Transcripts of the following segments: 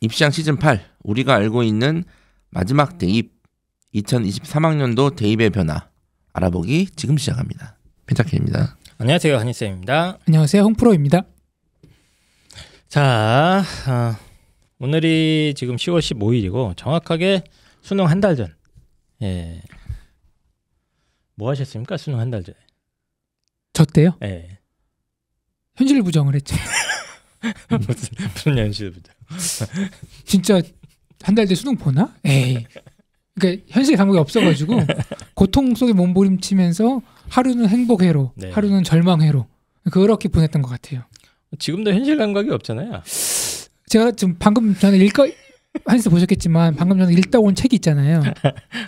입시왕 시즌 8 우리가 알고 있는 마지막 대입 2023학년도 대입의 변화 알아보기 지금 시작합니다. 펜타킬입니다. 안녕하세요 한희쌤입니다. 안녕하세요 홍프로입니다. 자 어, 오늘이 지금 10월 15일이고 정확하게 수능 한 달 전. 예. 뭐 하셨습니까 수능 한 달 전에? 저 때요 예. 현실 부정을 했죠. 무슨 무슨 연실부터. 진짜 한 달뒤 수능 보나? 에이. 그러니까 현실 감각이 없어가지고 고통 속에 몸부림치면서 하루는 행복해로, 네. 하루는 절망해로 그렇게 보냈던 것 같아요. 지금도 현실 감각이 없잖아요. 제가 지금 방금 전에 읽어 한스 보셨겠지만 방금 전에 읽다 온 책이 있잖아요.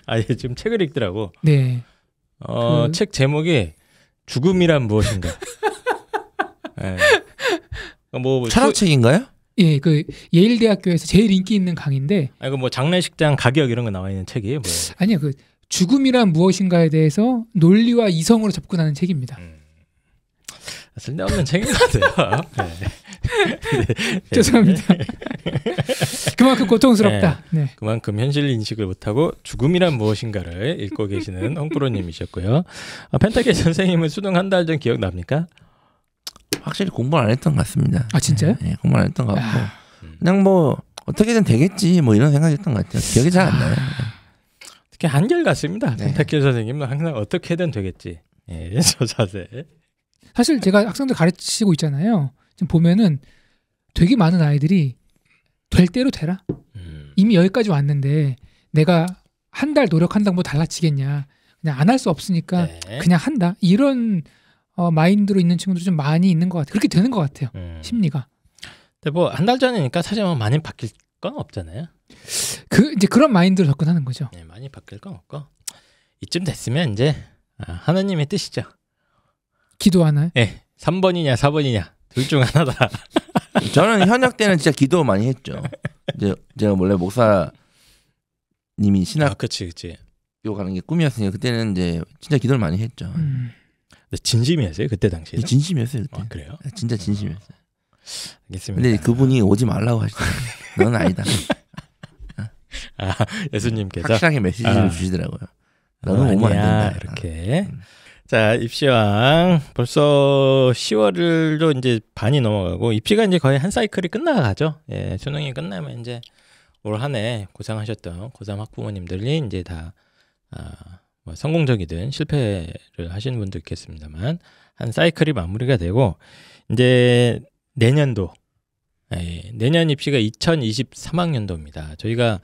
아 예 지금 책을 읽더라고. 네. 어, 그- 책 제목이 죽음이란 무엇인가. 예. 뭐 철학책인가요? 예, 그 예일 대학교에서 제일 인기 있는 강의인데 아니 그뭐 장례식장 가격 이런 거 나와 있는 책이 뭐. 아니요, 그 죽음이란 무엇인가에 대해서 논리와 이성으로 접근하는 책입니다. 음. 쓸데없는 책인 것 같아요. 네. 죄송합니다. 그만큼 고통스럽다. 네. 그만큼 현실 인식을 못하고 죽음이란 무엇인가를 읽고 계시는 홍프로님이셨고요. 아, 펜타케 선생님은 수능 한 달 전 기억납니까? 확실히 공부를 안 했던 것 같습니다. 아, 진짜요? 네, 공부 안 했던 것 같고 아, 그냥 뭐 어떻게든 되겠지 뭐 이런 생각이었던 것 같아요. 기억이 잘 안 나요. 특히 한결 같습니다. 네. 펜타케 선생님은 항상 어떻게든 되겠지. 예, 저 자세. 사실 제가 학생들 가르치고 있잖아요. 지금 보면은 되게 많은 아이들이 될 대로 되라. 음, 이미 여기까지 왔는데 내가 한 달 노력한다고 뭐 달라지겠냐. 그냥 안 할 수 없으니까 네. 그냥 한다. 이런 어, 마인드로 있는 친구들 좀 많이 있는 것 같아요. 그렇게 되는 것 같아요. 음. 심리가. 근데 뭐 한 달 전이니까 사실 뭐 많이 바뀔 건 없잖아요. 그 이제 그런 마인드로 접근하는 거죠. 네, 많이 바뀔 건 없고 이쯤 됐으면 이제 아, 하나님의 뜻이죠. 기도하나요? 예, 3번이냐 4번이냐 둘 중 하나다. 저는 현역 때는 진짜 기도 많이 했죠. 이제 제가 원래 목사님이 아, 신학교 그렇지, 그렇지. 가는 게 꿈이었으니까 그때는 이제 진짜 기도를 많이 했죠. 음. 근데 진심이었어요 그때 당시에. 진심이었어요 그때. 아, 그래요? 진짜 진심이었어요. 알겠습니다. 근데 그분이 오지 말라고 하시더라고요. 너는 아니다. 아, 예수님께서 확실하게 메시지를 아. 주시더라고요. 너 너는 오면 안 된다. 이렇게. 음. 자, 입시왕 벌써 10월도 이제 반이 넘어가고 입시가 이제 거의 한 사이클이 끝나가죠. 예, 수능이 끝나면 이제 올 한해 고생하셨던 고3 학부모님들이 이제 다 아, 뭐 성공적이든 실패를 하시는 분도 있겠습니다만 한 사이클이 마무리가 되고 이제 내년도 예, 내년 입시가 2023학년도입니다. 저희가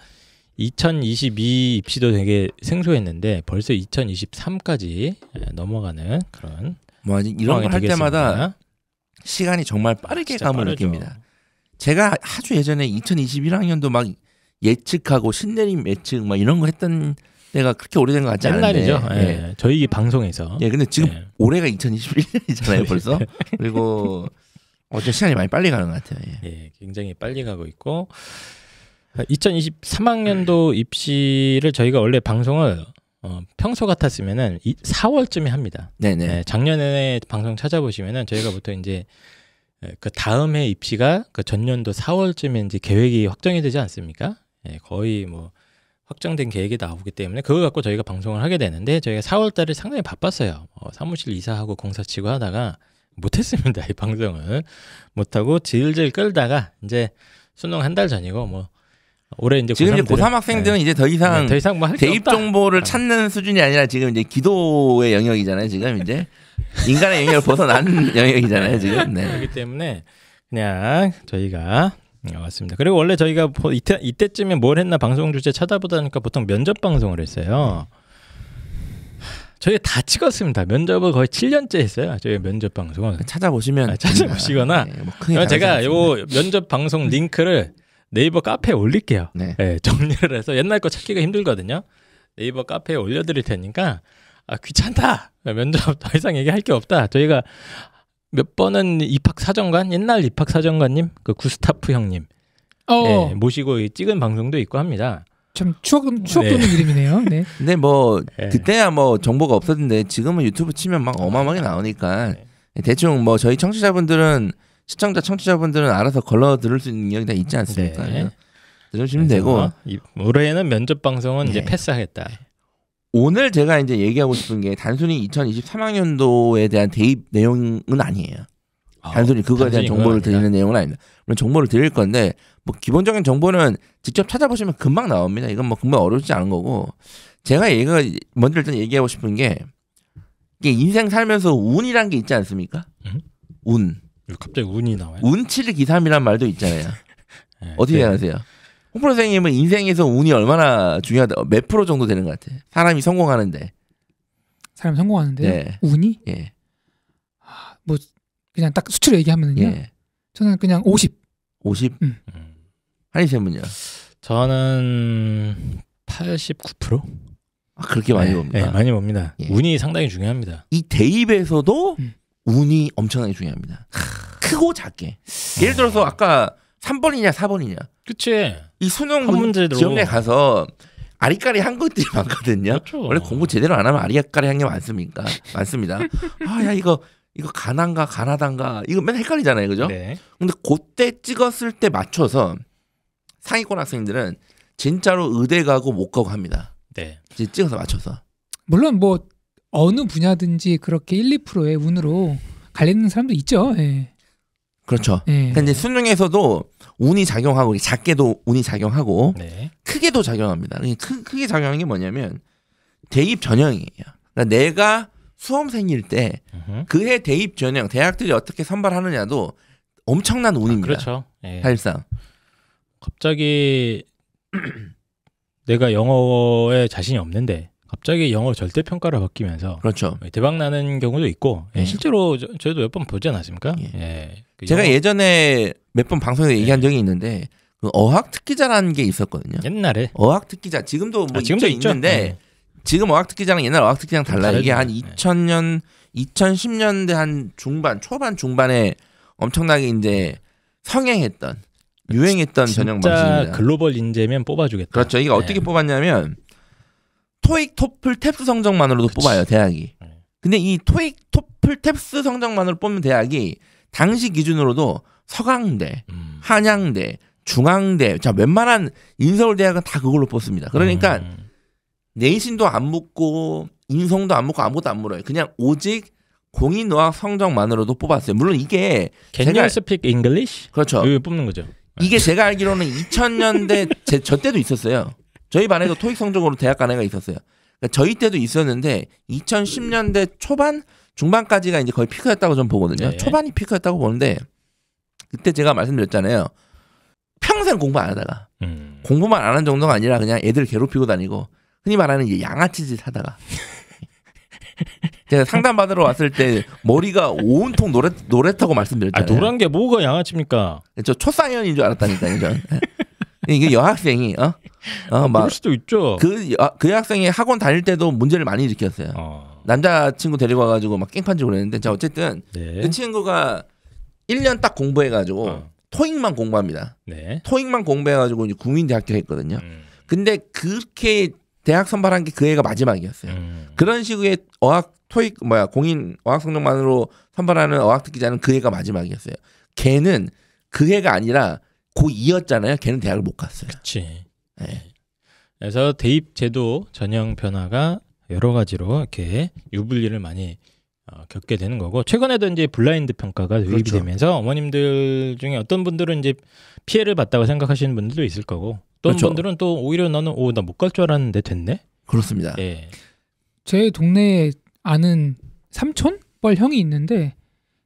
2022 입시도 되게 생소했는데 벌써 2023까지 넘어가는 그런 뭐 이런 걸 할 때마다. 시간이 정말 빠르게 감을 빠르죠. 느낍니다. 제가 아주 예전에 2021학년도 막 예측하고 신내림 예측 막 이런 거 했던 때가 그렇게 오래된 것 같지 않은데. 옛날이죠. 예. 예. 저희 방송에서 예, 근데 지금 예. 올해가 2021년이잖아요, 벌써. 그리고 어째 시간이 많이 빨리 가는 것 같아요. 예. 예, 굉장히 빨리 가고 있고 2023학년도 입시를 저희가 원래 방송을 어, 평소 같았으면은 이, 4월쯤에 합니다. 네네. 예, 작년에 방송 찾아보시면은 저희가 보통 이제 예, 그 다음 해 입시가 그 전년도 4월쯤에 이제 계획이 확정이 되지 않습니까? 예, 거의 뭐 확정된 계획이 나오기 때문에 그거 갖고 저희가 방송을 하게 되는데 저희가 4월 달에 상당히 바빴어요. 어, 사무실 이사하고 공사 치고 하다가 못했습니다. 이 방송을 못하고 질질 끌다가 이제 수능 한 달 전이고 뭐 올해 이제 지금 이제 고3들은 고3 학생들은 이제 더 이상 네, 더 이상 뭐 대입. 정보를 아. 찾는 수준이 아니라 지금 이제 기도의 영역이잖아요. 지금 이제 인간의 영역을 벗어난 영역이잖아요. 지금. 네. 그렇기 때문에 그냥 저희가 왔습니다. 그리고 원래 저희가 보- 이때 이때쯤에 뭘 했나 방송 주제 찾아보다 보니까 보통 면접 방송을 했어요. 저희 다 찍었습니다. 면접을 거의 7년째 했어요. 저희 면접 방송을. 찾아보시면 아, 찾아보시거나. 네, 뭐 제가. 요 면접 방송 링크를 네이버 카페에 올릴게요. 네. 예, 정리를 해서 옛날 거 찾기가 힘들거든요. 네이버 카페에 올려드릴 테니까 아 귀찮다 면접 더 이상 얘기할 게 없다. 저희가 몇 번은 입학 사정관 옛날 입학 사정관님 그 구스타프 형님 어, 예, 모시고 찍은 방송도 있고 합니다. 참 추억 추억 네. 돋는 이름이네요. 네. 근데 뭐 예. 그때야 뭐 정보가 없었는데 지금은 유튜브 치면 막 어마어마하게 나오니까 네. 대충 뭐 저희 청취자분들은 시청자 청취자분들은 알아서 걸러 들을 수 있는 능력이 다 있지 않습니까? 네. 해주시면 되고 이- 올해는 면접 방송은 이제 네. 패스하겠다. 오늘 제가 이제 얘기하고 싶은 게 단순히 2023학년도에 대한 대입 내용은 아니에요. 단순히 그거에 대한 정보를 드리는. 내용은 아닙니다. 물론 정보를 드릴 건데 뭐 기본적인 정보는 직접 찾아보시면 금방 나옵니다. 이건 뭐 금방 어렵지 않은 거고 제가 얘가 먼저 일단 얘기하고 싶은 게 이게 인생 살면서 운이란 게 있지 않습니까? 음? 운, 왜 갑자기 운이 나와요. 운치를 기삼이란 말도 있잖아요. 네. 어떻게 네. 생각하세요? 홍프로 선생님은 인생에서 운이 얼마나 중요하다? 몇 프로 정도 되는 것 같아? 사람이 성공하는데. 사람 성공하는데 네. 운이 예. 그냥 딱 수치로 얘기하면은요. 예. 저는 그냥 50. 50. 음. 한이세분요. 저는 89%? 아, 그렇게 많이 네, 봅니다. 네, 많이 봅니다. 예. 운이 상당히 중요합니다. 이 대입에서도 음. 운이 엄청나게 중요합니다. 크고 작게. 예를 들어서 아까 3번이냐 4번이냐. 그치? 이 수능 문-. 시험에 가서 아리까리 한 것들이 많거든요. 그렇죠. 원래 공부 제대로 안 하면 아리까리 한 게 많습니까? 많습니다. 아, 야 이거 이거 가난가 가나단가 이거 맨날 헷갈리잖아요. 그죠? 네. 근데 그때 찍었을 때 맞춰서 상위권 학생들은 진짜로 의대 가고 못 가고 합니다. 네. 이제 찍어서 맞춰서. 물론 뭐 어느 분야든지 그렇게 1, 2%의 운으로 갈리는 사람도 있죠. 예. 그렇죠. 예. 그러니까 이제 수능에서도 운이 작용하고 작게도 운이 작용하고 네. 크게도 작용합니다. 이 크, 크게 작용하는 게 뭐냐면 대입 전형이에요. 그러니까 내가 수험생일 때 음흠. 그해 대입 전형 대학들이 어떻게 선발하느냐도 엄청난 운입니다. 그렇죠. 예. 사실상. 갑자기 내가 영어에 자신이 없는데 갑자기 영어 절대 평가를 바뀌면서 그렇죠. 대박 나는 경우도 있고 예, 네. 실제로 저, 저희도 몇 번 보지 않았습니까? 예. 예. 그 제가 영어- 예전에 몇 번 방송에서 얘기한 적이 있는데 그 어학 특기자라는 게 있었거든요. 옛날에 어학 특기자 지금도 뭐 아, 지금도 있죠. 있는데 네. 지금 어학 특기자랑 옛날 어학 특기자랑 달라요. 이게 한 다르죠. 네. 2000년 2010년대 한 중반 초반 중반에 엄청나게 이제 성행했던 유행했던 전형 방식입니다. 글로벌 인재면 뽑아주겠다. 그렇죠. 이게 네. 어떻게 뽑았냐면 토익, 토플, 탭스 성적만으로도 그치. 뽑아요 대학이. 네. 근데 이 토익, 토플, 탭스 성적만으로 뽑는 대학이 당시 기준으로도 서강대, 음. 한양대, 중앙대, 자 웬만한 인서울 대학은 다 그걸로 뽑습니다. 그러니까 음. 내신도 안 묻고 인성도 안 묻고 아무것도 안 물어요. 그냥 오직 공인어학 성적만으로도 뽑았어요. 물론 이게 Can 제가- you speak English? 그렇죠. 여기 뽑는 거죠. 이게 제가 알기로는 2000년대 제, 저 때도 있었어요. 저희 반에도 토익 성적으로 대학 간 애가 있었어요. 그러니까 저희 때도 있었는데 2010년대 초반 중반까지가 이제 거의 피크였다고 좀 보거든요. 네. 초반이 피크였다고 보는데 그때 제가 말씀드렸잖아요. 평생 공부 안 하다가 음. 공부만 안 한 정도가 아니라 그냥 애들 괴롭히고 다니고 흔히 말하는 양아치짓 하다가 제가 상담 받으러 왔을 때 머리가 온통 노래 노랬다고 아 말씀드렸잖아요. 노란 게 뭐가 양아치입니까? 저 초사연인 줄 알았다니까요. 전. 이게 여학생이 어 어막그 수도 있죠. 그, 여- 그 학생이 학원 다닐 때도 문제를 많이 일으켰어요. 어. 남자 친구 데리고 와가지고 막 깽판지고 그랬는데 자 어쨌든 네. 그 친구가 1년 딱 공부해가지고 어. 토익만 공부합니다. 네. 토익만 공부해가지고 이제 국민대학교 했거든요. 음. 근데 그렇게 대학 선발한 게 그 애가 마지막이었어요. 음. 그런 식의 어학 토익 뭐야 공인 어학 성적만으로 선발하는 어학 특기자는 그 해가 마지막이었어요. 걔는 그 해가 아니라 고2였잖아요. 걔는 대학을 못 갔어요. 그치. 네. 그래서 대입 제도 전형 변화가 여러 가지로 이렇게 유불리를 많이 어, 겪게 되는 거고 최근에도 이제 블라인드 평가가 도입이 그렇죠. 되면서 어머님들 중에 어떤 분들은 이제 피해를 봤다고 생각하시는 분들도 있을 거고 또 그렇죠. 분들은 또 오히려 나는 오 나 못 갈 줄 알았는데 됐네. 그렇습니다. 예. 제 동네에 아는 삼촌 뻘 형이 있는데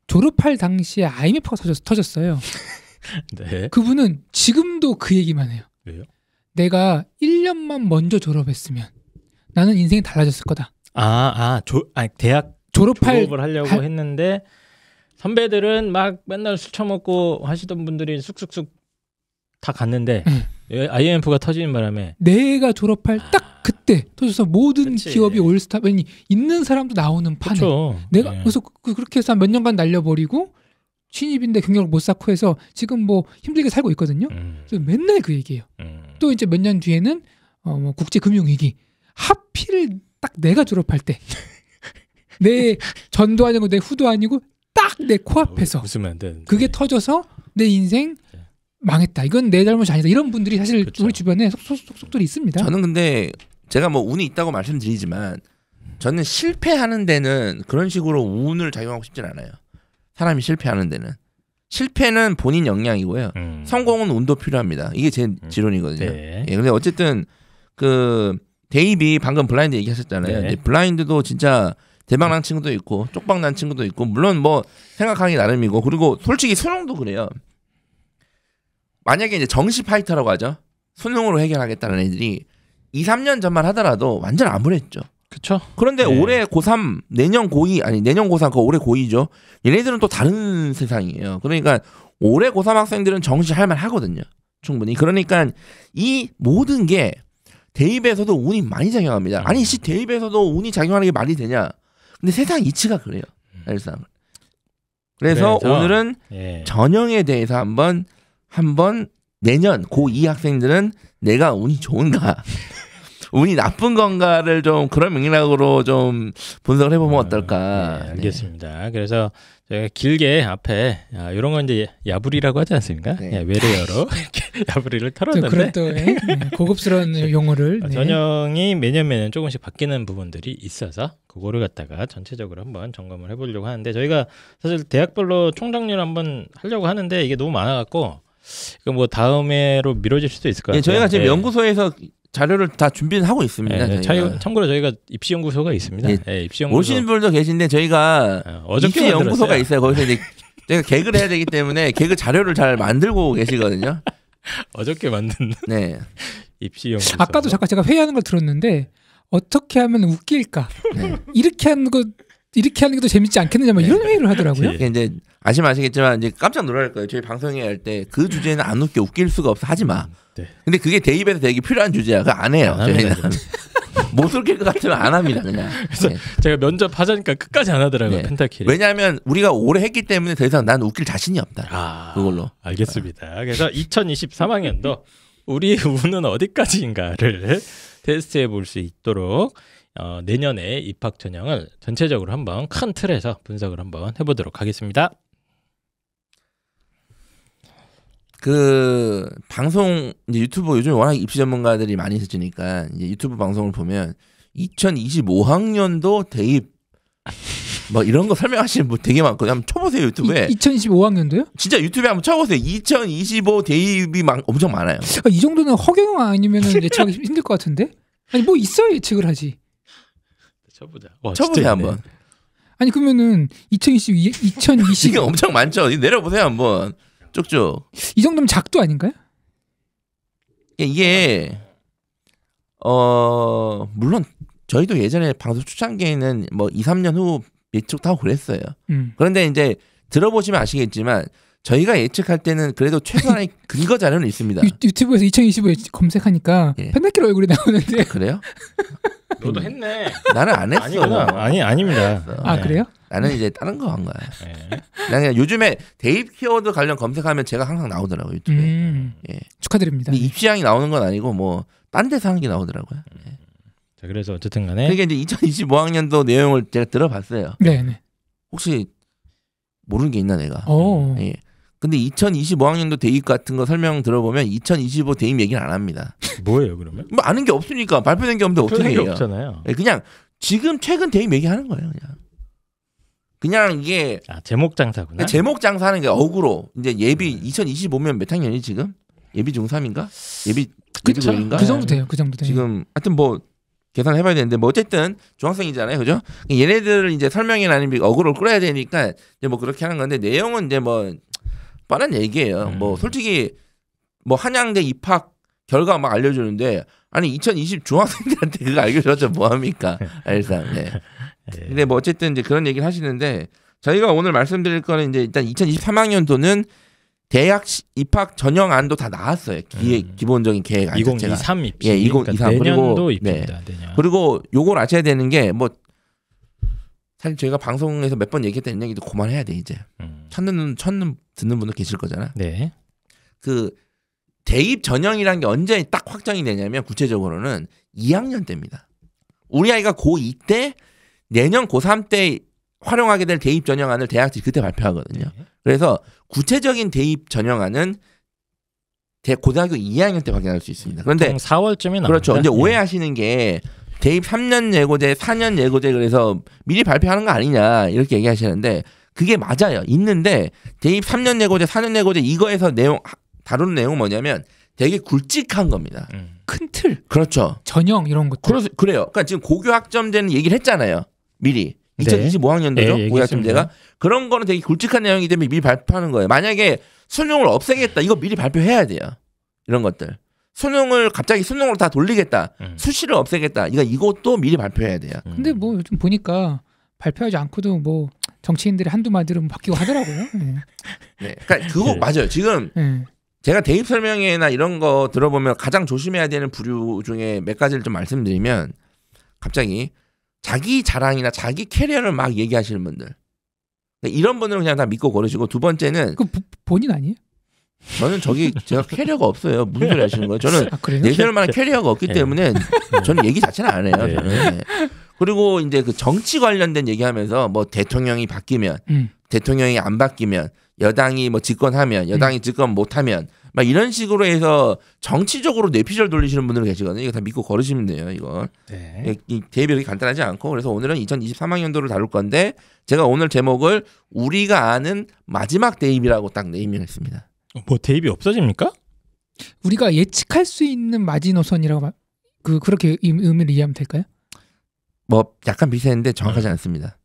졸업할 당시에 IMF가 터졌, 터졌어요. 네. 그분은 지금도 그 얘기만 해요. 왜요? 내가 1년만 먼저 졸업했으면 나는 인생이 달라졌을 거다. 아, 아, 조, 아 대학 졸업할 졸업을 하려고 할- 했는데 선배들은 막 맨날 술 처먹고 하시던 분들이 쑥쑥쑥 다 갔는데 응. 예, IMF가 터지는 바람에 내가 졸업할 딱 그때 터져서 모든 그치. 기업이 올스타 아니 있는 사람도 나오는 판에 그렇죠. 내가 예. 그래서 그, 그렇게 해서 한몇 년간 날려버리고 신입인데 경력을 못 쌓고 해서 지금 뭐 힘들게 살고 있거든요. 음, 그래서 맨날 그 얘기예요. 음. 또 이제 몇 년 뒤에는 어, 뭐 국제 금융 위기 하필 딱 내가 졸업할 때 내 전도 아니고 내 후도 아니고 딱 내 코앞에서 웃으면 안 되는데. 그게 터져서 내 인생 네. 망했다. 이건 내 잘못이 아니다. 이런 분들이 사실 그쵸. 우리 주변에 속속속들이 있습니다. 저는 근데 제가 뭐 운이 있다고 말씀드리지만 저는 실패하는 데는 그런 식으로 운을 작용하고 싶진 않아요. 사람이 실패하는 데는 실패는 본인 역량이고요. 음. 성공은 운도 필요합니다. 이게 제 지론이거든요. 네. 예, 근데 어쨌든 그 데이비 방금 블라인드 얘기하셨잖아요. 네. 블라인드도 진짜 대박 난 친구도 있고 쪽박 난 친구도 있고 물론 뭐 생각하기 나름이고 그리고 솔직히 수능도 그래요. 만약에 이제 정시 파이터라고 하죠. 수능으로 해결하겠다는 애들이 2, 3년 전만 하더라도 완전 암울했죠. 그쵸. 그런데 네. 올해 고3 내년 고2 아니 내년 고3 그 올해 고2죠. 얘네들은 또 다른 세상이에요. 그러니까 올해 고3 학생들은 정시 할 만 하거든요. 충분히. 그러니까 이 모든 게 대입에서도 운이 많이 작용합니다. 아니 씨 대입에서도 운이 작용하는 게 말이 되냐? 근데 세상 이치가 그래요. 사실상. 그래서 그래서 오늘은 예. 전형에 대해서 한번 한번 내년 고2 학생들은 내가 운이 좋은가 운이 나쁜 건가를 좀 그런 맥락으로 좀 분석을 해보면 어떨까 네, 알겠습니다. 그래서 저희가 길게 앞에 아, 이런 건 이제 야부리라고 하지 않습니까? 네. 예, 외래어로 야부리를 또 털었는데 그런 또 예, 네, 고급스러운 용어를 아, 네. 전형이 매년 매년 조금씩 바뀌는 부분들이 있어서 그거를 갖다가 전체적으로 한번 점검을 해보려고 하는데 저희가 사실 대학별로 총정리를 한번 하려고 하는데 이게 너무 많아갖고 이거 뭐 다음에로 미뤄질 수도 있을 것 같아요. 예, 저희가 지금 예. 연구소에서 자료를 다 준비를 하고 있습니다. 예, 저희가. 참- 참고로 저희가 입시 연구소가 있습니다. 예. 예, 입시 연구소 오시는 분들도 계신데 저희가 어, 입시 연구소가 만들었어요. 있어요. 거기서 이제 저희가 개그를 해야 되기 때문에 개그 자료를 잘 만들고 계시거든요. 어저께 만든 네. 입시 연구소. 아까도 잠깐 제가 회의하는 걸 들었는데 어떻게 하면 웃길까? 네. 이렇게 하는 거 이렇게 하는 게 더 재밌지 않겠느냐 뭐 이런 회의를 하더라고요. 예. 이제 아시면 아시겠지만 이제 깜짝 놀랄 거예요. 저희 방송에 할 때 그 주제는 안 웃겨 웃길 수가 없어 하지 마. 네. 근데 그게 대입에서 되게 필요한 주제야. 그거 안 해요. 안 못 웃길 것 같으면 안 합니다. 그냥. 그래서 네. 제가 면접 하자니까 끝까지 안 하더라고요 네. 펜타킬이. 왜냐하면 우리가 오래 했기 때문에 더 이상 난 웃길 자신이 없다. 아, 그걸로. 알겠습니다. 그래서 2023학년도 우리 운은 어디까지인가를 테스트해 볼 수 있도록 어, 내년에 입학 전형을 전체적으로 한번 큰 틀에서 분석을 한번 해보도록 하겠습니다. 그 방송 이제 유튜브 요즘 워낙 입시 전문가들이 많이 있으니까 이제 유튜브 방송을 보면 2025학년도 대입 뭐 이런 거 설명하시는 분 되게 많거든요. 한번 쳐보세요 유튜브에. 2025학년도요? 진짜 유튜브에 한번 쳐보세요. 2025 대입이 막 엄청 많아요. 아, 이 정도는 허경 아니면 예측하기 힘들 것 같은데? 아니 뭐 있어야 예측을 하지. 쳐보자. 와, 있네. 한번. 아니 그러면은 2022, 2020 지금 엄청 많죠. 내려보세요 한번. 쭉쭉. 이 정도면 작도 아닌가요? 이게 어 물론 저희도 예전에 방송 초창기에는 뭐 2, 3년 후 예측도 하고 그랬어요. 음. 그런데 이제 들어보시면 아시겠지만 저희가 예측할 때는 그래도 최소한의 근거 자료는 있습니다. 유, 유튜브에서 2025 검색하니까 예. 펜타킬 얼굴이 나오는데 그래요? 너도 했네. 나는 안 했어. 아니구나. 아니 아닙니다. 아 네. 그래요? 나는 이제 다른 거 한 거야. 네. 난 그냥 요즘에 대입 키워드 관련 검색하면 제가 항상 나오더라고요 유튜브에. 음. 예. 축하드립니다. 입시양이 나오는 건 아니고 뭐 딴 데서 하는 게 나오더라고요. 자 그래서 어쨌든 간에 그러니까 이제 2025학년도 내용을 제가 들어봤어요. 네, 네. 혹시 모르는 게 있나 내가. 어. 예. 근데 2025학년도 대입 같은 거 설명 들어보면 2025 대입 얘기는 안 합니다. 뭐예요 그러면? 뭐 아는 게 없으니까 발표된 게 없는데 어떻게 해요? 없잖아요. 예, 그냥 지금 최근 대입 얘기하는 거예요, 그냥. 그냥 이게 아 제목 장사구나. 제목 장사하는 게 어구로 이제 예비 2025면 몇 학년이 지금? 예비 중3인가? 예비. 예비 고1인가? 그 정도 돼요. 그 정도 돼요. 지금 하여튼 뭐 계산해봐야 되는데 뭐 어쨌든 중학생이잖아요, 그죠? 얘네들을 이제 설명이 나는 어그로 끌어야 되니까 이제 뭐 그렇게 하는 건데 내용은 이제 뭐 뻔한 얘기예요. 음. 뭐 솔직히 뭐 한양대 입학 결과 막 알려주는데 아니 2020 중학생들한테 그거 알려줘서 뭐 합니까? 알상. 네. 예. 근데 뭐 어쨌든 이제 그런 얘기를 하시는데 저희가 오늘 말씀드릴 거는 이제 일단 2023학년도는 대학 시- 입학 전형 안도 다 나왔어요. 기획 음. 기본적인 계획 안 자체가. 2023 입시. 예, 2023 그리고- 내년도 네. 입시입니다. 내년. 그리고 요걸 아셔야 되는 게 뭐 사실 저희가 방송에서 몇 번 얘기했던 얘기도 그만해야 돼 이제 음. 찾는 찾는 듣는 분도 계실 거잖아. 네. 그 대입 전형이란 게 언제 딱 확정이 되냐면 구체적으로는 2학년 때입니다. 우리 아이가 고2 때 내년 고3 때 활용하게 될 대입 전형안을 대학들이 그때 발표하거든요. 네. 그래서 구체적인 대입 전형안은 대 고등학교 2학년 때 확인할 수 있습니다. 그런데 4월쯤에 나옵니다. 그렇죠. 이제 예. 오해하시는 게 대입 3년 예고제, 4년 예고제 그래서 미리 발표하는 거 아니냐 이렇게 얘기하시는데 그게 맞아요. 있는데 대입 3년 예고제, 4년 예고제 이거에서 내용 다루는 내용은 뭐냐면 되게 굵직한 겁니다. 음. 큰 틀, 그렇죠. 전형 이런 것들. 그래서 그래요. 그러니까 지금 고교 학점제는 얘기를 했잖아요. 미리. 네. 2025학년도죠. 네, 고교. 학점제가 그런 거는 되게 굵직한 내용이기 때문에 미리 발표하는 거예요. 만약에 수능을 없애겠다. 이거 미리 발표해야 돼요. 이런 것들. 수능을 갑자기 수능으로 다 돌리겠다. 음. 수시를 없애겠다. 이거 이것도 미리 발표해야 돼요. 음. 근데 뭐 요즘 보니까 발표하지 않고도 뭐 정치인들의 한두 마디로 바뀌고 하더라고요. 예. 네. 그러니까 그거 네. 맞아요. 지금 예. 제가 대입 설명회나 이런 거 들어보면 가장 조심해야 되는 부류 중에 몇 가지를 좀 말씀드리면 갑자기 자기 자랑이나 자기 커리어를 막 얘기하시는 분들 네, 이런 분들은 그냥 다 믿고 거르시고 두 번째는 그 부- 본인 아니에요? 저는 저기 제가 커리어가 없어요 무슨 소리 하시는 거예요 저는 아? 내세울 만한 커리어가 없기 네. 때문에 저는 얘기 자체는 안 해요 네. 저는 네. 그리고 이제 그 정치 관련된 얘기하면서 뭐 대통령이 바뀌면 음. 대통령이 안 바뀌면 여당이 뭐 집권하면 여당이 집권 못하면 막 이런 식으로 해서 정치적으로 뇌피셜 돌리시는 분들 계시거든요. 이거 다 믿고 거르시면 돼요. 이거 네. 이- 이 대입이 그렇게 간단하지 않고 그래서 오늘은 2023학년도를 다룰 건데 제가 오늘 제목을 우리가 아는 마지막 대입이라고 딱 네이밍했습니다. 뭐 대입이 없어집니까? 우리가 예측할 수 있는 마지노선이라고 말- 그 그렇게 의- 의미를 이해하면 될까요? 뭐 약간 비슷했는데 정확하지 않습니다.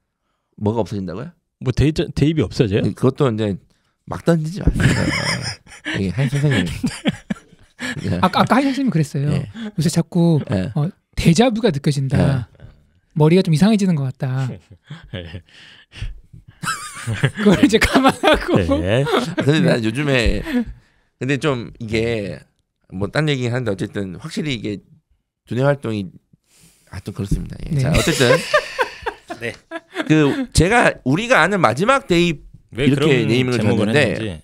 뭐가 없어진다고요? 뭐 대입 대입이 없어져요? 그것도 이제 막 던지지 마세요. 이게 한 선생님. 예. 아까 아까 하신 선생님이 그랬어요. 예. 요새 자꾸 예. 데자부가 느껴진다. 머리가 좀 이상해지는 것 같다. 그걸 이제 감안하고 네. 근데 난 요즘에 근데 좀 이게 뭐 딴 얘기 하는데 어쨌든 확실히 이게 두뇌 활동이 하여튼 그렇습니다. 예. 네. 자 어쨌든 네. 그 제가 우리가 아는 마지막 대입 왜 이렇게 그런 네이밍을 줬는데.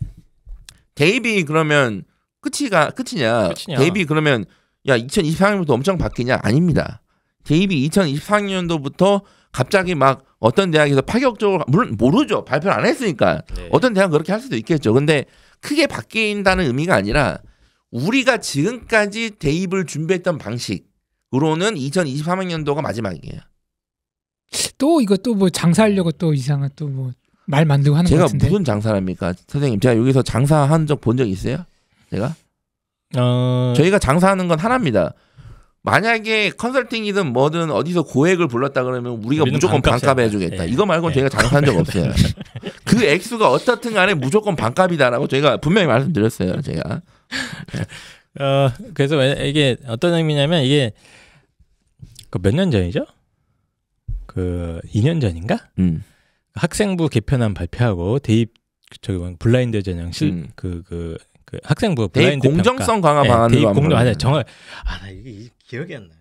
대입이 그러면 끝이가 끝이냐? 끝이냐. 대입이 그러면 야 2024년부터 엄청 바뀌냐? 아닙니다. 대입이 2024년도부터 갑자기 막 어떤 대학에서 파격적으로 물론 모르죠 발표를 안 했으니까 네. 어떤 대학은 그렇게 할 수도 있겠죠. 근데 크게 바뀐다는 의미가 아니라 우리가 지금까지 대입을 준비했던 방식으로는 2023학년도가 마지막이에요. 네. 또 이거 또뭐 장사하려고 또 이상한 또 뭐 말 만들고 하는 것 제가 같은데. 무슨 장사랍니까, 선생님? 제가 여기서 장사한 적 본 적 있어요? 제가 어, 저희가 장사하는 건 하나입니다. 만약에 컨설팅이든 뭐든 어디서 고액을 불렀다 그러면 우리가 무조건 반값에 반값. 해주겠다. 예. 이거 말고는 예. 저희가 장사한 적 없어요. 그 액수가 어떻든 간에 무조건 반값이다라고 저희가 분명히 말씀드렸어요. 제가. 어, 그래서 왜- 이게 어떤 의미냐면 이게 그 몇 년 전이죠? 그 2년 전인가? 음. 학생부 개편안 발표하고 대입 저기 뭐 블라인드 전형 음. 실그그 그 학생부 대입 블라인드 공정성 평가. 강화 예, 방안으로 대입 한번 공정 아니 해요. 정말 아나 이게 이- 기억이 안 나요.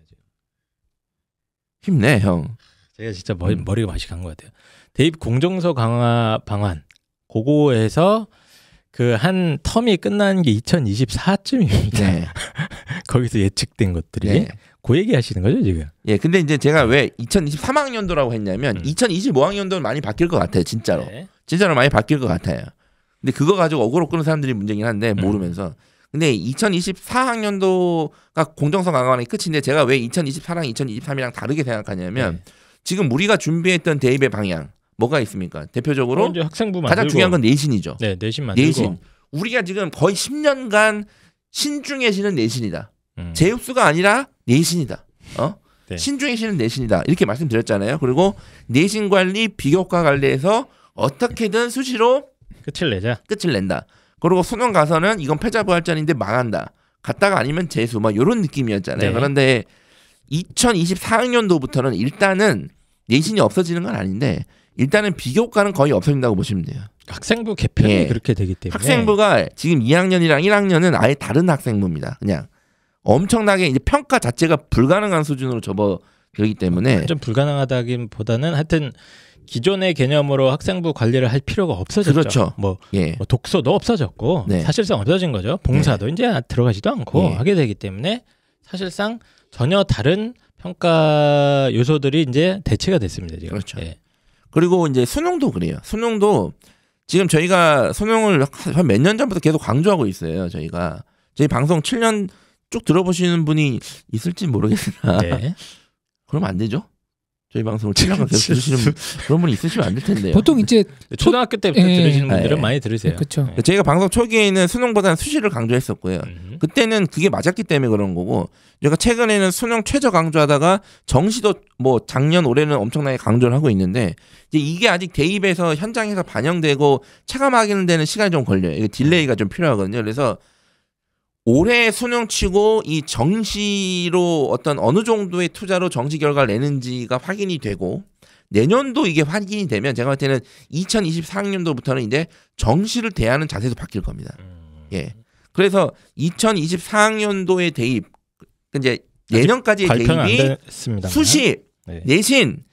힘내 형. 제가 진짜 머리, 음. 머리가 맛이 간 것 같아요. 대입 공정성 강화 방안 그거에서 그 한 텀이 끝난 게 2024쯤입니다. 네. 거기서 예측된 것들이 네. 그 얘기 하시는 거죠 지금? 예, 근데 이제 제가 왜 2023학년도라고 했냐면 음. 2025학년도는 많이 바뀔 것 같아요, 진짜로. 네. 진짜로 많이 바뀔 것 같아요. 근데 그거 가지고 어그로 끄는 사람들이 문제긴 한데 음. 모르면서. 근데 2024학년도가 공정성 강화의 끝인데 제가 왜 2024랑 2023이랑 다르게 생각하냐면 네. 지금 우리가 준비했던 대입의 방향 뭐가 있습니까? 대표적으로 가장 중요한 건 내신이죠. 네 내신 만들고 내신. 우리가 지금 거의 10년간 신중의 신은 내신이다. 음. 제육수가 아니라 내신이다. 어? 네. 신중의 신은 내신이다. 이렇게 말씀드렸잖아요. 그리고 내신 관리, 비교과 관리에서 어떻게든 수시로 끝을 내자. 끝을 낸다. 그리고 수능 가서는 이건 패자부활전인데 망한다. 갔다가 아니면 재수 막 이런 느낌이었잖아요. 네. 그런데 2024학년도부터는 일단은 내신이 없어지는 건 아닌데 일단은 비교과는 거의 없어진다고 보시면 돼요. 학생부 개편이 예. 그렇게 되기 때문에 학생부가 지금 2학년이랑 1학년은 아예 다른 학생부입니다. 그냥 엄청나게 이제 평가 자체가 불가능한 수준으로 접어들기 때문에 완전 불가능하다기보다는 하여튼 기존의 개념으로 학생부 관리를 할 필요가 없어졌죠. 그렇죠. 뭐, 예. 뭐 독서도 없어졌고 네. 사실상 없어진 거죠. 봉사도 이제 들어가지도 않고 예. 하게 되기 때문에 사실상 전혀 다른 평가 요소들이 이제 대체가 됐습니다. 지금. 그렇죠. 예. 그리고 이제 수능도 그래요. 수능도 지금 저희가 수능을 한 몇 년 전부터 계속 강조하고 있어요. 저희가 저희 방송 7년 쭉 들어보시는 분이 있을지 모르겠으나 네. 그러면 안 되죠. 저희 방송을 7년간 계속 들으시는 분, 그런 분이 있으시면 안 될 텐데요. 보통 이제 초등학교 때부터 예. 들으시는 분들은 예. 많이 들으세요. 그렇죠. 예. 저희가 방송 초기에는 수능보다는 수시를 강조했었고요. 음. 그때는 그게 맞았기 때문에 그런 거고 저희가 최근에는 수능 최저 강조하다가 정시도 뭐 작년 올해는 엄청나게 강조를 하고 있는데 이제 이게 아직 대입에서 현장에서 반영되고 체감하기는 되는 시간이 좀 걸려요. 이게 delay가 좀 필요하거든요. 그래서 올해 수능 치고 이 정시로 어떤 어느 정도의 투자로 정시 결과를 내는지가 확인이 되고 내년도 이게 확인이 되면 제가 볼 때는 2024학년도부터는 이제 정시를 대하는 자세도 바뀔 겁니다. 음. 예. 그래서 2024학년도의 대입 이제 내년까지의 대입이. 수시, 네. 내신,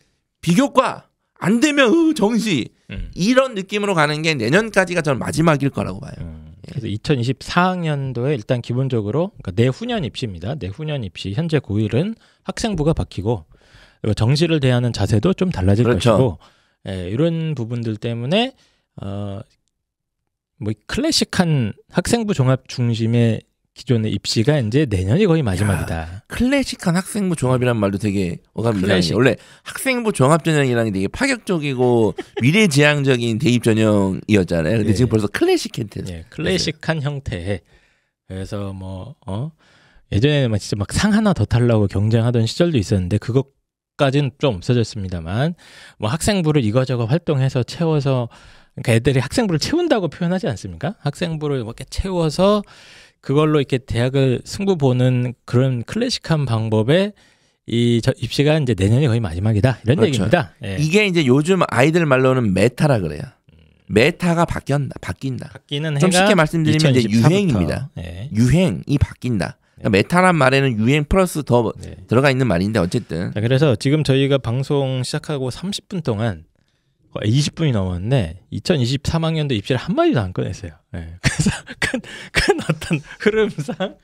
비교과 안 되면 으, 정시 음. 이런 느낌으로 가는 게 내년까지가 저는 마지막일 거라고 봐요. 음, 그래서 2024학년도에 일단 기본적으로 그러니까 내후년 입시입니다. 내후년 입시 현재 고1은 학생부가 바뀌고 정시를 대하는 자세도 좀 달라질 그렇죠. 것이고 예, 이런 부분들 때문에 어, 뭐 클래식한 학생부 종합 중심의 기존의 입시가 이제 내년이 거의 마지막이다. 클래식한 학생부 종합이란 말도 되게 어감이. 원래 학생부 종합 전형이라는 게 되게 파격적이고 미래지향적인 대입 전형이었잖아요. 근데 예. 지금 벌써 클래식 형태. 예, 클래식한 형태의 그래서 뭐 어? 예전에는 막 진짜 막 상 하나 더 타려고 경쟁하던 시절도 있었는데 그것까지는 좀 없어졌습니다만 뭐 학생부를 이거저거 활동해서 채워서 그러니까 애들이 학생부를 채운다고 표현하지 않습니까? 학생부를 뭐 이렇게 채워서 그걸로 이렇게 대학을 승부 보는 그런 클래식한 방법에 이저 입시가 이제 내년이 거의 마지막이다 이런 그렇죠. 얘기입니다. 예. 이게 이제 요즘 아이들 말로는 meta라 그래요. Meta가 바뀐다. 바뀐다. 바뀌는 좀 쉽게 말씀드리면 이제 2024부터. 유행입니다. 예. 유행이 바뀐다. 그러니까 meta란 말에는 유행 플러스 더 네. 들어가 있는 말인데 어쨌든 자, 그래서 지금 저희가 방송 시작하고 30분 동안 20분이 넘었는데 2023학년도 입시를 한 마디도 안 꺼냈어요. 예. 그래서 큰, 큰 어떤 흐름상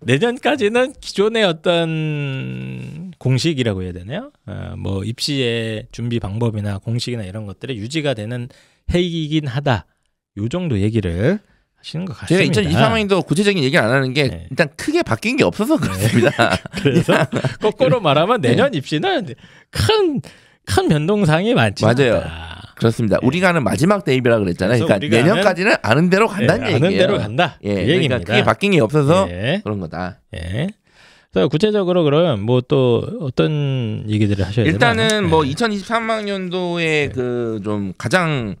내년까지는 기존의 어떤 공식이라고 해야 되나요? 어, 뭐 입시의 준비 방법이나 공식이나 이런 것들이 유지가 되는 해이긴 하다. 요 정도 얘기를 하시는 것 제가 같습니다. 2023학년도 구체적인 얘기를 안 하는 게 네. 일단 크게 바뀐 게 없어서 그렇습니다. 그래서 거꾸로 말하면 내년 입시는 큰, 큰 변동사항이 많지 맞아요. 않다. 그렇습니다. 우리가 하는 마지막 대입이라 그랬잖아요. 그러니까 내년까지는 아는 대로 간다는 예, 얘기예요. 아는 대로 간다. 예, 그 얘기입니다. 크게 바뀐 게 없어서 예, 그런 거다. 예. 그래서 구체적으로 그럼 뭐 또 어떤 얘기들을 하셔야 되나? 일단은 뭐 예. 2023학년도에 그 좀 가장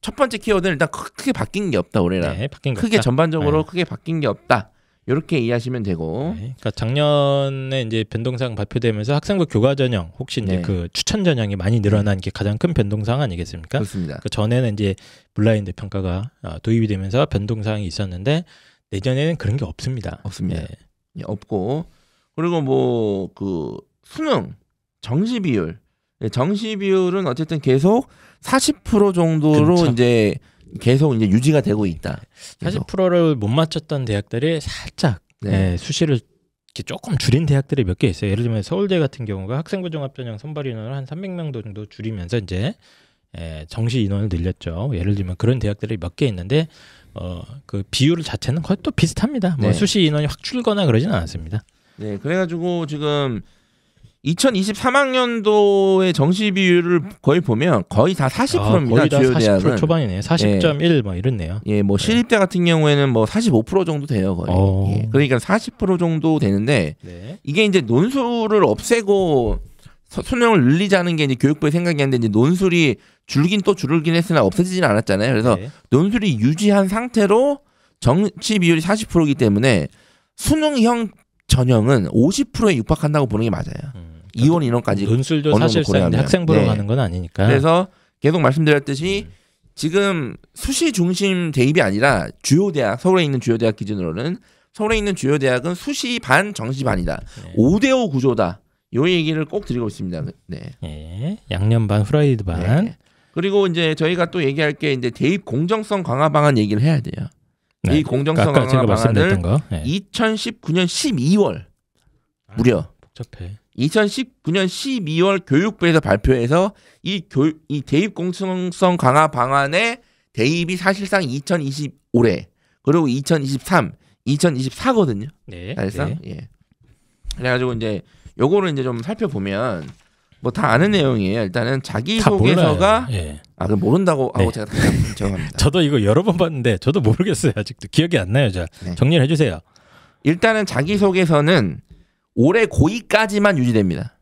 첫 번째 키워드는 일단 크- 크게 바뀐 게 없다 올해라. 네, 바뀐 거 크게 없다. 전반적으로 네. 크게 바뀐 게 없다. 이렇게 이해하시면 되고. 네, 그러니까 작년에 이제 변동사항 발표되면서 학생부 교과 전형 혹시 이제 네. 그 추천 전형이 많이 늘어난 게 가장 큰 변동사항 아니겠습니까? 그렇습니다. 그 전에는 이제 블라인드 평가가 어, 도입이 되면서 변동사항이 있었는데 내년에는 그런 게 없습니다. 없습니다. 예. 예, 없고 그리고 뭐 그 수능 정시 비율 예, 정시 비율은 어쨌든 계속 40% 정도로 그렇죠. 이제 계속 이제 유지가 되고 있다. 계속. 40%를 못 맞췄던 대학들이 살짝 네. 예, 수시를 이렇게 조금 줄인 대학들이 몇 개 있어요. 예를 들면 서울대 같은 경우가 학생부 종합전형 선발 인원을 한 300명 정도 줄이면서 이제 예, 정시 인원을 늘렸죠. 예를 들면 그런 대학들이 몇 개 있는데 어, 그 비율 자체는 거의 또 비슷합니다. 뭐 네. 수시 인원이 확 줄거나 그러지는 않았습니다. 네, 그래가지고 지금 2023학년도의 정시 비율을 거의 보면 거의 다 40%입니다. 아, 거의 다 주요 40% 대학은. 초반이네요. 40.1뭐 이렇네요. 예, 뭐 시립대 같은 경우에는 뭐 45% 정도 돼요, 거의. 어. 예, 그러니까 40% 정도 되는데 네. 이게 이제 논술을 없애고 서- 수능을 늘리자는 게 이제 교육부의 생각이었는데 이제 논술이 줄긴 또 줄긴 했으나 없어지진 않았잖아요. 그래서 네. 논술이 유지한 상태로 정시 비율이 40%이기 때문에 수능형 전형은 50%에 육박한다고 보는 게 맞아요. 음. 이원 인원까지. 논술도 사실상. 학생부로 네. 가는 건 아니니까. 그래서 계속 말씀드렸듯이 음. 지금 수시 중심 대입이 아니라 주요 대학 서울에 있는 주요 대학 기준으로는 서울에 있는 주요 대학은 수시 반 정시 반이다. 네. 5대5 구조다. 요 얘기를 꼭 드리고 있습니다. 네. 예, 양념 반 후라이드 반. 네. 그리고 이제 저희가 또 얘기할 게 이제 대입 공정성 강화 방안 얘기를 해야 돼요. 네. 이 공정성 강화 방안을 거. 네. 2019년 12월 무려 복잡해. 2019년 12월 교육부에서 발표해서 이, 교, 이 대입 공정성 강화 방안의 대입이 사실상 2025래 그리고 2023 2024거든요. 네. 사실상 네. 예. 그래가지고 이제 요거를 이제 좀 살펴보면 뭐 다 아는 내용이에요. 일단은 자기 다 소개서가 몰라요. 예. 아 그럼 모른다고 하고 네. 제가 죄송합니다. 저도 이거 여러 번 봤는데 저도 모르겠어요. 아직도 기억이 안 나요. 자 네. 정리를 해주세요. 일단은 자기 소개서는 올해 고2까지만 유지됩니다.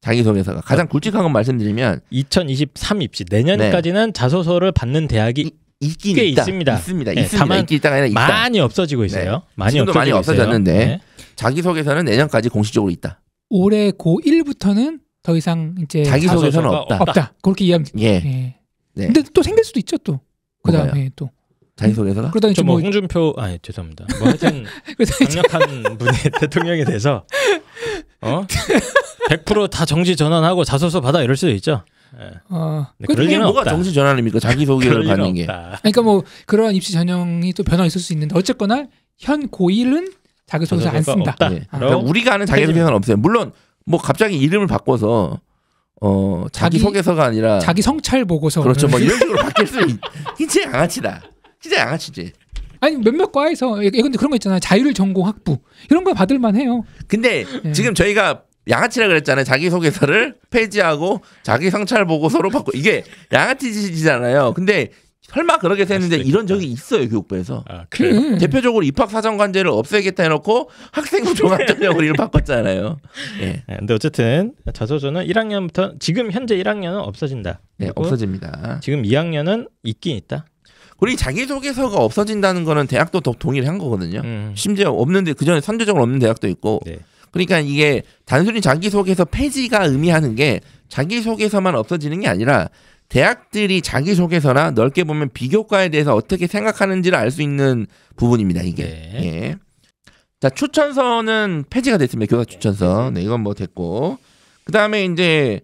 자기 소개서가 어. 가장 굵직한 건 말씀드리면 2023 입시 내년까지는 자소서를 받는 대학이 네. 이- 있긴 꽤 있다. 있습니다. 있습니다. 네, 있습니다. 다만 있긴 있다가 아니라 있다. 많이 없어지고 있어요. 많이 지금도 없어지고 많이. 없어졌는데. 네. 자기 소개서는 내년까지 공식적으로 있다. 올해 고1부터는 더 이상 이제 자기 소개서는 자소서가 없다. 없다. 없다. 그렇게 이해하면 돼. 예. 예. 네. 근데 또 생길 수도 있죠 또. 그다음에? 또. 자기 소개서가 그러다 이제 저뭐 뭐 홍준표 아니 죄송합니다. 뭐 하여튼 이제 강력한 분이 대통령이 돼서 어? 100%다 정지 전환하고 자소서 받아 이럴 수도 있죠. 예. 어 네, 이게 리는 뭐가 없다. 정신 전환입니까? 자기 소개를 받는 게. 없다. 그러니까 뭐 그러한 입시 전형이 또 변화 있을 수 있는데 어쨌거나 현 고1은 자기 소개서 안 쓴다. 예. 아. 그러니까 우리가 아는 자기. 소개서는 없어요. 물론 뭐 갑자기 이름을 바꿔서 어 자기, 자기- 소개서가 아니라 자기 성찰 보고서 그렇죠. 뭐 이런 식으로 바뀔 수 있. 진짜 양아치다. 진짜 양아치지. 아니 몇몇 과에서 예, 근데 그런 거 있잖아요. 자율 전공 학부 이런 거 받을 만해요. 근데 예. 지금 저희가 양아치라 그랬잖아요. 자기 소개서를 폐지하고 자기 성찰 보고서로 바꿔 이게 양아치 짓이잖아요. 근데 설마 그렇게 했는데 수도 이런. 적이 있어요 교육부에서. 아, 그래요? 음. 대표적으로 입학 사정관제를 없애겠다 해놓고 학생부 종합전형으로 이걸 바꿨잖아요. 예, 예, 근데 어쨌든 자소서는 1학년부터 지금 현재 1학년은 없어진다. 네, 없어집니다. 지금 2학년은 있긴 있다. 이 자기소개서가 없어진다는 거는 대학도 더 동의를 한 거거든요. 음. 심지어 없는데 그 전에 선제적으로 없는 대학도 있고. 네. 그러니까 이게 단순히 자기소개서 폐지가 의미하는 게 자기소개서만 없어지는 게 아니라 대학들이 자기소개서나 넓게 보면 비교과에 대해서 어떻게 생각하는지를 알 수 있는 부분입니다. 이게. 네. 예. 자 추천서는 폐지가 됐습니다. 교사 추천서. 네 이건 뭐 됐고 그 다음에 이제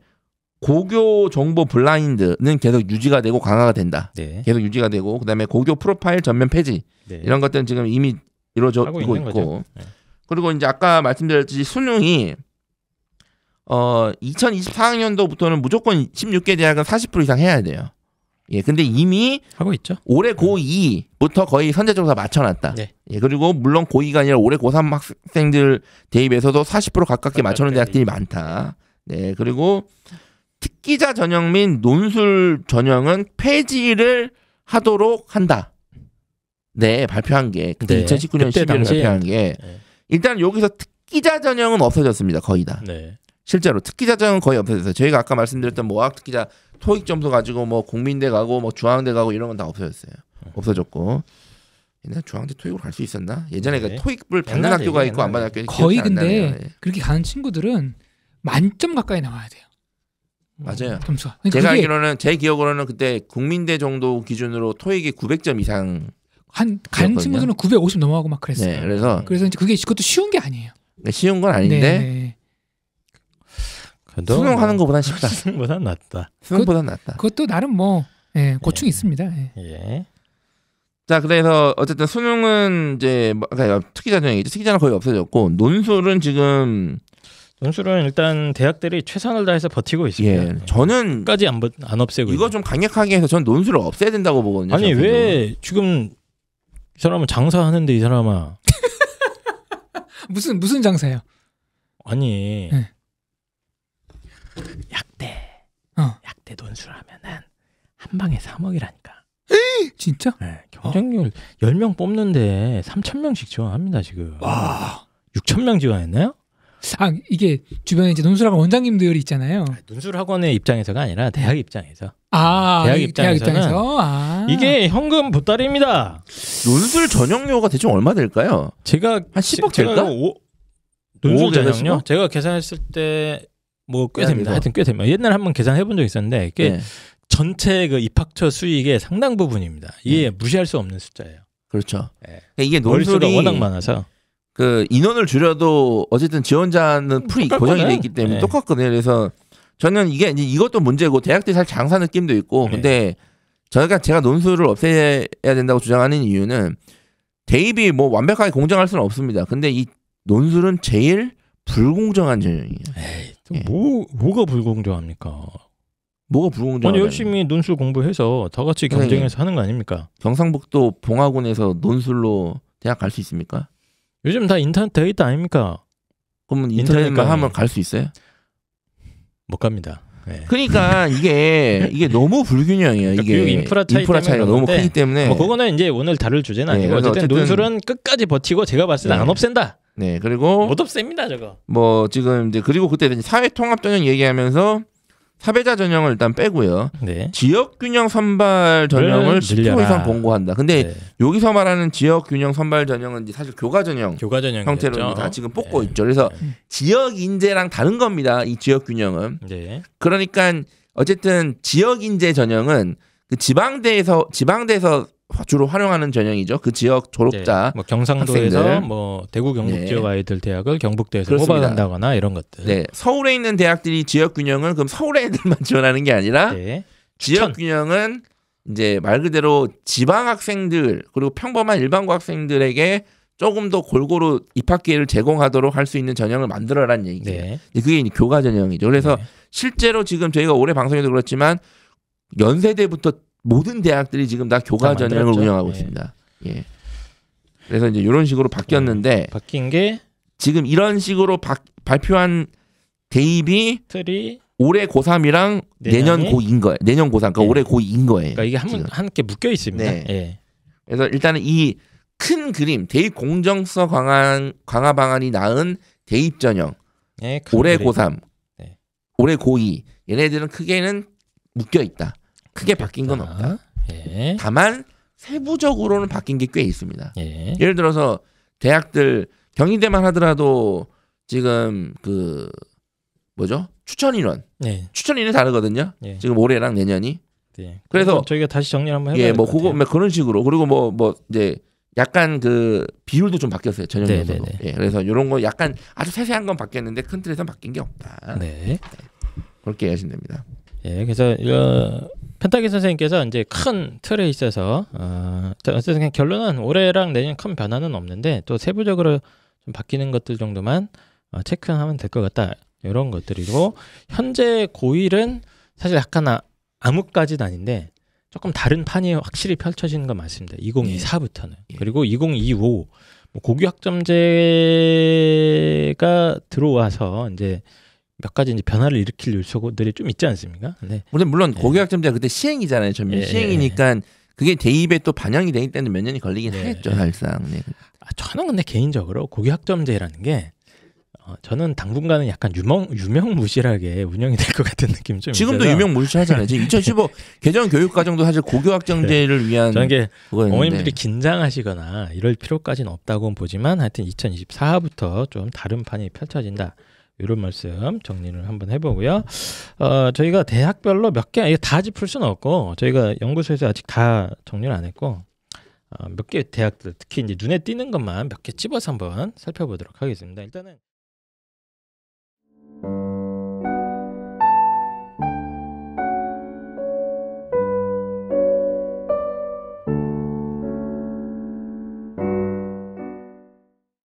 고교 정보 블라인드는 계속 유지가 되고 강화가 된다. 네. 계속 유지가 되고 그다음에 고교 프로파일 전면 폐지 네. 이런 것들은 지금 이미 이루어져 하고 있고 거죠. 네. 그리고 이제 아까 말씀드렸듯이 수능이 어 2024학년도부터는 무조건 16개 대학은 40% 이상 해야 돼요. 예, 근데 이미 하고 있죠. 올해 고2부터 거의 선제적으로 다 맞춰놨다. 네. 예, 그리고 물론 고2가 아니라 올해 고3 학생들 대입에서도 40% 가깝게 맞춰놓은. 대학들이 많다. 네, 그리고 특기자 전형 및 논술 전형은 폐지를 하도록 한다. 네, 발표한 게 그때 네, 2019년 그때 12월에 당시에. 발표한 게 네. 일단 여기서 특기자 전형은 없어졌습니다. 거의 다. 네. 실제로 특기자 전형은 거의 없어졌어요. 저희가 아까 말씀드렸던 뭐 어학 특기자 토익 점수 가지고 뭐 국민대 가고 뭐 중앙대 가고 이런 건 다 없어졌어요. 없어졌고. 옛날 중앙대 토익으로 갈 수 있었나? 예전에 네. 그 토익을 받는 학교가 있고 안. 받는 학교 거의 근데 그렇게 가는 친구들은 만점 가까이 나와야 돼요. 맞아요. 점수가. 그러니까 제가 그게 알기로는 제 기억으로는 그때 국민대 정도 기준으로 토익이 900점 이상. 한 그렇거든요. 가는 친구들은 950 넘어가고 막 그랬어요. 네, 그래서 그래서 이제 그게 그것도 쉬운 게 아니에요. 쉬운 건 아닌데 네, 네. 그래도 수능하는 것보단 쉽다. 수능보다 낫다. 수능보단 낫다. 그것도 나름 뭐 예, 고충이 네. 있습니다. 예. 예. 자, 그래서 어쨌든 수능은 이제 뭐 아까 특기자 전형이죠. 특기자는 거의 없어졌고 논술은 지금 논술은 일단 대학들이 최선을 다해서 버티고 있습니다. 예, 저는 끝까지 안, 버- 안 없애고 이거 있는. 좀 강력하게 해서 전 논술을 없애야 된다고 보거든요. 아니. 왜 지금 이 사람은 장사하는데 이 사람아 무슨 무슨 장사예요? 아니 네. 약대 어. 약대 논술하면은 한 방에 3억이라니까. 진짜? 네, 경쟁률 10명 뽑는데 3천 명씩 지원합니다 지금. 와. 6천 명 지원했나요? 아 이게 주변에 이제 논술학원 원장님들이 있잖아요. 논술 학원의 입장에서가 아니라 대학 입장에서 아 대학 이- 입장에서는 아. 이게 현금 보따리입니다. 논술 전형료가 대충 얼마 될까요? 제가 한 10억 제가 될까? 오- 논술 5억에서 전형요? 10억? 제가 계산했을 때 뭐 꽤. 됩니다. 하여튼 꽤 됩니다. 옛날에 한번 계산해 본 적 있었는데 이게 네, 전체 그 입학처 수익의 상당 부분입니다. 이게 무시할 수 없는 숫자예요. 그렇죠. 네. 그러니까 이게 논술이 워낙 많아서 그 인원을 줄여도 어쨌든 지원자는 풀이. 고정이 돼 있기 때문에 네. 똑같거든요. 그래서 저는 이게 이제 이것도 문제고 대학들이 살 장사 느낌도 있고 네. 근데 저희가 제가 논술을 없애야 된다고 주장하는 이유는 대입이 뭐 완벽하게 공정할 수는 없습니다. 근데 이 논술은 제일 불공정한 전형이에요. 에이, 예. 뭐 뭐가 불공정합니까? 뭐가 불공정하냐? 아니 열심히 논술 공부해서 다 같이 네. 경쟁해서 하는 거 아닙니까? 경상북도 봉화군에서 논술로 대학 갈 수 있습니까? 요즘 다 인터넷 되어 있다 아닙니까? 그러면 인터넷 인터넷만 강의. 하면 갈 수 있어요? 못 갑니다. 네. 그러니까 이게 이게 너무 불균형이에요. 그러니까 이게 교육 인프라 차이 그런 너무 크기 때문에 뭐 그거는 이제 오늘 다룰 주제는 네, 아니고 어쨌든, 어쨌든- 논술은 끝까지 버티고 제가 봤을 때 네. 안 없앤다. 네 그리고 못 없앱니다 저거. 뭐 지금 이제 그리고 그때 사회 통합 전형 얘기하면서 사배자 전형을 일단 빼고요. 네. 지역 균형 선발 전형을 10% 늘려라. 이상 공고한다. 근데 네. 여기서 말하는 지역 균형 선발 전형은 사실 교과 전형 교과 전형 형태로 다 지금 뽑고 있죠. 그래서 음. 지역 인재랑 다른 겁니다. 이 지역 균형은. 네. 그러니까 어쨌든 지역 인재 전형은 그 지방대에서 지방대에서 주로 활용하는 전형이죠. 그 지역 졸업자. 네. 뭐 경상도에서 학생들. 뭐 대구 경북 네. 지역 아이들 대학을 경북대에서. 뽑아간다거나 이런 것들. 네. 서울에 있는 대학들이 지역 균형은 그럼 서울에 애들만 지원하는 게 아니라 네. 지역. 균형은 이제 말 그대로 지방 학생들 그리고 평범한 일반고 학생들에게 조금 더 골고루 입학 기회를 제공하도록 할 수 있는 전형을 만들어라는 얘기예요. 네. 그게 교과 전형이죠. 그래서 네. 실제로 지금 저희가 올해 방송에도 그렇지만 연세대부터 모든 대학들이 지금 다 교과 다 전형을. 운영하고 예. 있습니다. 예. 그래서 이제 이런 식으로 바뀌었는데 바뀐 게 지금 이런 식으로 바- 발표한 대입이 틀이 올해 고3이랑 내년 내년이? 고2인 거예요. 내년 고3. 그러니까 예. 올해 고2인 거예요. 그러니까 이게 지금. 한한께 묶여 있습니다. 네. 예. 그래서 일단은 이 큰 그림 대입 공정성 강화 강화 방안이 낳은 대입 전형 예, 큰 올해 그림. 고3 네. 올해 고2 얘네들은 크게는 묶여 있다. 크게 바뀐 건 자, 없다. 예. 다만 세부적으로는 바뀐 게 꽤 있습니다. 예. 예를 들어서 대학들 경희대만 하더라도 지금 그 뭐죠 추천 인원 예. 추천 인원이 다르거든요. 예. 지금 올해랑 내년이 예. 그래서- 저희가 다시 정리를 한번 해봐야 예, 될뭐것 그거. 뭐 그런 식으로 그리고 뭐뭐 이제 약간 그 비율도 좀 바뀌었어요 전형 네, 요소도. 네, 예, 그래서 이런 거 약간 아주 세세한 건 바뀌었는데 큰 틀에서 바뀐 게 없다. 네. 그렇게 이해하시면 됩니다. 예, 그래서 어, 펜타기 선생님께서 이제 큰 틀에 있어서 어, 자, 어쨌든 결론은 올해랑 내년 큰 변화는 없는데 또 세부적으로 좀 바뀌는 것들 정도만 어, 체크하면 될 것 같다 이런 것들이고 현재 고1은 사실 약간 아, 암흑까지는 아닌데 조금 다른 판이 확실히 펼쳐지는 건 맞습니다. 2024부터는 예. 그리고 2025 뭐 고교 학점제가 들어와서 이제 몇 가지 이제 변화를 일으킬 요소들이 좀 있지 않습니까? 네. 물론 물론 예. 고교학점제 그때 시행이잖아요. 전면 예, 시행이니까 그게 대입에 또 반영이 되기 때문에 몇 년이 걸리긴 네. 하겠죠 사실상. 네. 아, 저는 근데 개인적으로 고교 학점제라는 게 어, 저는 당분간은 약간 유명 유명무실하게 운영이 될 것 같은 느낌이 좀 지금도 있어서 유명 무실하잖아요. 지금 2015 개정 교육 과정도 사실 고교학점제를 위한 저는 그거였는데. 어머님들이 긴장하시거나 이럴 필요까지는 없다고는 보지만 하여튼 2024부터 좀 다른 판이 펼쳐진다. 이런 말씀 정리를 한번 해보고요. 어, 저희가 대학별로 몇 개, 다 짚을 수는 없고, 저희가 연구소에서 아직 다 정리를 안 했고, 어, 몇 개 대학들, 특히 이제 눈에 띄는 것만 몇 개 집어서 한번 살펴보도록 하겠습니다. 일단은